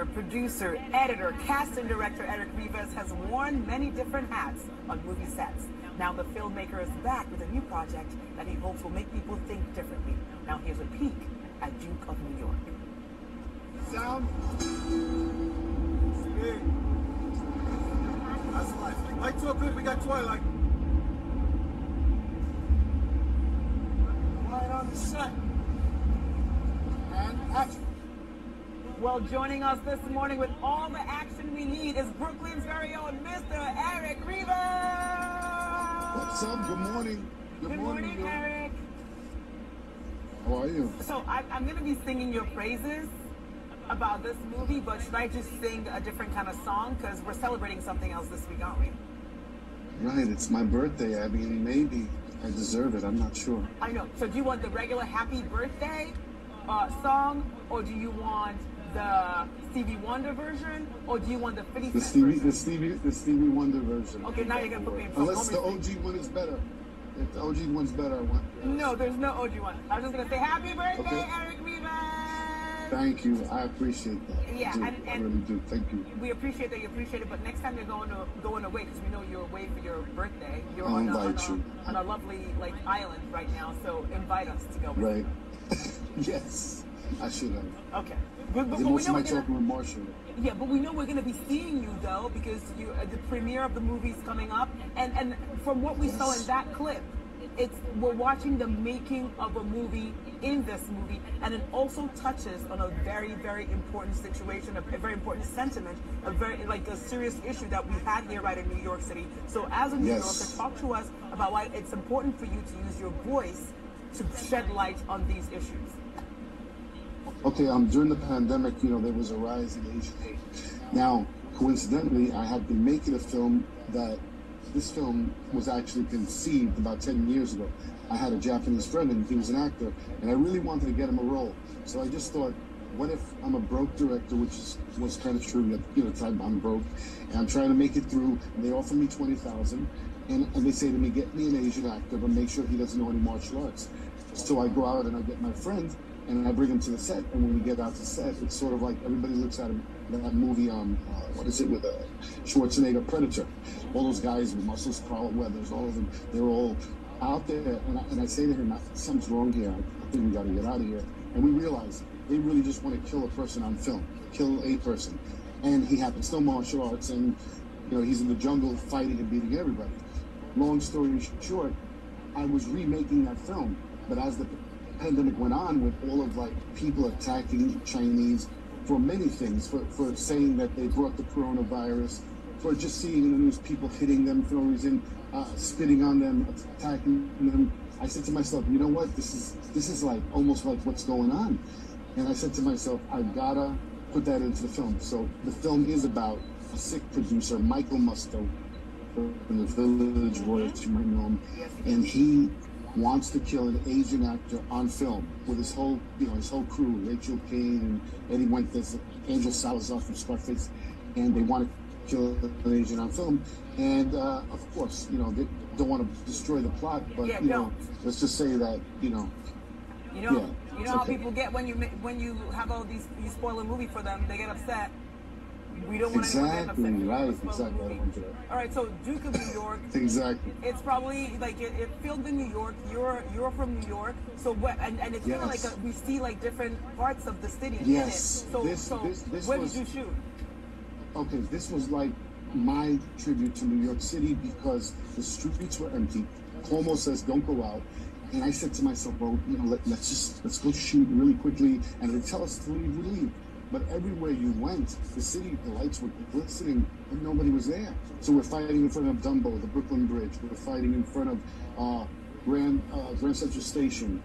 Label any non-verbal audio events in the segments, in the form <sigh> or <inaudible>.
filmmaker, producer, editor, casting director Eric Rivas has worn many different hats on movie sets. Now the filmmaker is back with a new project that he hopes will make people think differently. Now here's a peek at Duke of New York. Sound. That's life. Lights are good. We got Twilight. Right on the set. And action. Well, joining us this morning with all the action we need is Brooklyn's very own Mr. Eric Rivas. What's up? Good morning. Good, morning, Bill. Eric. How are you? So I, I'm going to be singing your praises about this movie, but should I just sing a different kind of song? Because we're celebrating something else this week, aren't we? Right. It's my birthday. I mean, maybe I deserve it. I'm not sure. I know. So do you want the regular happy birthday uh, song, or do you want the Stevie Wonder version, or do you want the 50 The Stevie, version? the Stevie, the Stevie Wonder version. Okay, now you're gonna put me in. Unless the OG one is better. If the OG one's better, I want. No, there's no OG one. I was just gonna say happy birthday, Okay. Eric Rivas. Thank you. I appreciate that. Yeah, I, do. and- I really do. Thank you. We appreciate that you appreciate it, but next time you're going to going away, because we know you're away for your birthday. You're I'll on a, on, invite a, you. on a lovely like island right now, so invite us to go. With Right. <laughs> yes, I should have. Okay. But, but, Did but most know of my we're gonna, talking with Marshall. yeah, but we know we're going to be seeing you though, because you uh, the premiere of the movie's coming up, and and from what we saw in that clip, it's we're watching the making of a movie in this movie, and it also touches on a very very important situation, a, a very important sentiment, a very like a serious issue that we had here right in New York City. So as a New Yes. Yorker, talk to us about why it's important for you to use your voice to shed light on these issues. Okay, um, during the pandemic, you know, there was a rise in Asian hate. Now, coincidentally, I had been making a film that this film was actually conceived about 10 years ago. I had a Japanese friend and he was an actor, and I really wanted to get him a role. So I just thought, what if I'm a broke director, which is, was kind of true at you know, time I'm broke, and I'm trying to make it through, and they offer me 20000 and, and they say to me, get me an Asian actor, but make sure he doesn't know any martial arts. So I go out and I get my friend, and I bring him to the set. And when we get out to set, it's sort of like everybody looks at him. That movie, um, uh, what is it with uh, Schwarzenegger, Predator? All those guys with muscles, Carl Weathers, all of them, they're all out there. And I, and I say to him, something's wrong here. I think we got to get out of here. And we realize they really just want to kill a person on film, kill a person. And he happens to martial arts, and you know he's in the jungle fighting and beating everybody. Long story short, I was remaking that film, but as the pandemic went on, with all of like people attacking Chinese for many things, for, for saying that they brought the coronavirus, for just seeing in the news people hitting them for no reason, uh, spitting on them, attacking them. I said to myself, you know what? This is this is like almost like what's going on. And I said to myself, I gotta put that into the film. So the film is about a sick producer, Michael Musto, from the Village Voice, you might know him, and he wants to kill an Asian actor on film with his whole, you know, his whole crew, Rachel Kane and Eddie Fuentes, Angel Salazar from Scarface, and they want to kill an Asian on film. And uh, of course, you know, they don't want to destroy the plot, but Yeah, you know, let's just say that, you know, You know, Yeah, you know how okay. people get when you when you have all these you spoil a movie for them, they get upset. We don't want anyone getting upset. Exactly, you right, exactly. Movie. want to do that. All right, so Duke of New York. <laughs> exactly. It's probably like it, it filmed in New York. You're you're from New York, so what? And, and it's kind of like a, we see like different parts of the city Yes. So This- so this- this where was- did you shoot? Okay, this was like my tribute to New York City because the streets were empty. Cuomo says don't go out. And I said to myself, well, you know, let, let's just let's go shoot really quickly. And they tell us to leave, we leave. But everywhere you went, the city, the lights were glistening, and nobody was there. So we're fighting in front of Dumbo, the Brooklyn Bridge. We're fighting in front of uh, Grand uh, Grand Central Station.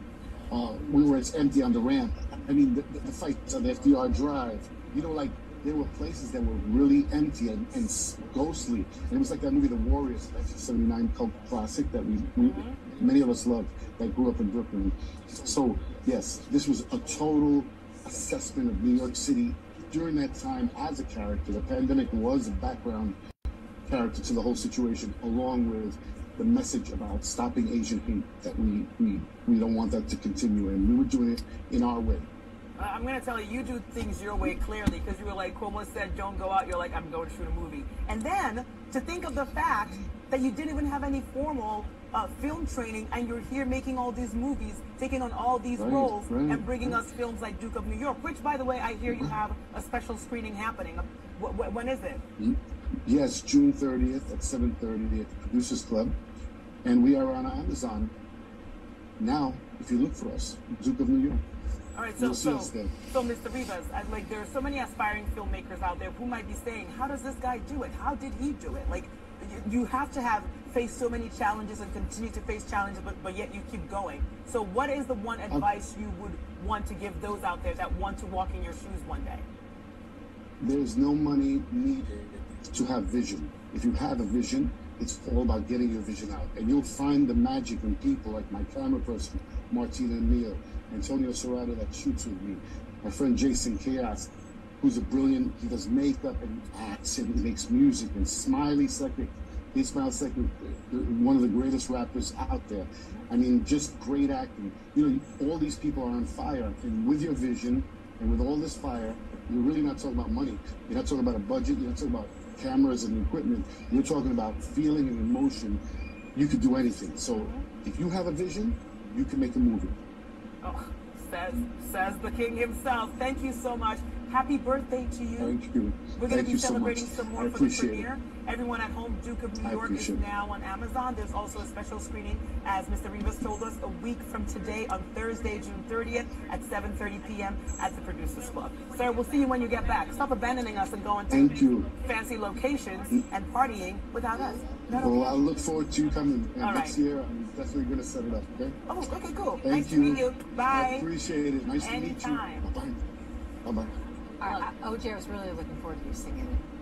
Uh, we were it's empty on the ramp. I mean, the, the, the fights on the FDR Drive. You know, like there were places that were really empty and, and ghostly. And it was like that movie, The Warriors, 1979 cult classic that we, we many of us loved that grew up in Brooklyn. So yes, this was a total assessment of New York City during that time as a character. The pandemic was a background character to the whole situation, along with the message about stopping Asian hate that we we, we don't want that to continue, and we were doing it in our way. Uh, I'm gonna tell you, you do things your way clearly because you were like Cuomo said, don't go out. You're like, I'm going to shoot a movie. And then to think of the fact that you didn't even have any formal uh, film training, and you're here making all these movies, taking on all these Right, roles, right, and bringing right. us films like Duke of New York. Which, by the way, I hear you have a special screening happening. Wh- wh- when is it? Yes, June 30th at 7:30 at the Producers Club, and we are on Amazon now. If you look for us, Duke of New York. All right, so so, so Mr. Rivas, I, like there are so many aspiring filmmakers out there who might be saying, "How does this guy do it? How did he do it?" Like you, you have to have faced so many challenges and continue to face challenges, but, but yet you keep going. So, what is the one advice you would want to give those out there that want to walk in your shoes one day? There's no money needed to have vision. If you have a vision, it's all about getting your vision out. And you'll find the magic in people like my camera person, Martina Neal, Antonio Serrato that shoots with me, my friend Jason Chaos, who's a brilliant, he does makeup and acts and he makes music, and Smiley Second, Ismail Second, one of the greatest rappers out there. I mean, just great acting. You know, all these people are on fire, and with your vision and with all this fire, you're really not talking about money. You're not talking about a budget. You're not talking about cameras and equipment. You're talking about feeling and emotion. You could do anything. So if you have a vision, you can make a movie. Oh, says says the king himself. Thank you so much. Happy birthday to you. Thank you. We're going to be you so celebrating some I more for the premiere. it. Everyone at home, Duke of New York is now on Amazon. There's also a special screening, as Mr. Rivas told us, a week from today on Thursday, June 30th at 7.30 p.m. at the Producers Club. Sir, we'll see you when you get back. Stop abandoning us and going to Thank you. fancy locations mm. and partying without us. Well. I look forward to you coming. And All next right. year, I'm definitely going to set it up, okay? Oh, okay, cool. Thank nice you. to meet you. I Bye. appreciate it. Nice to meet you. Bye-bye. Bye-bye. Uh, OJ, was really looking forward to you singing it.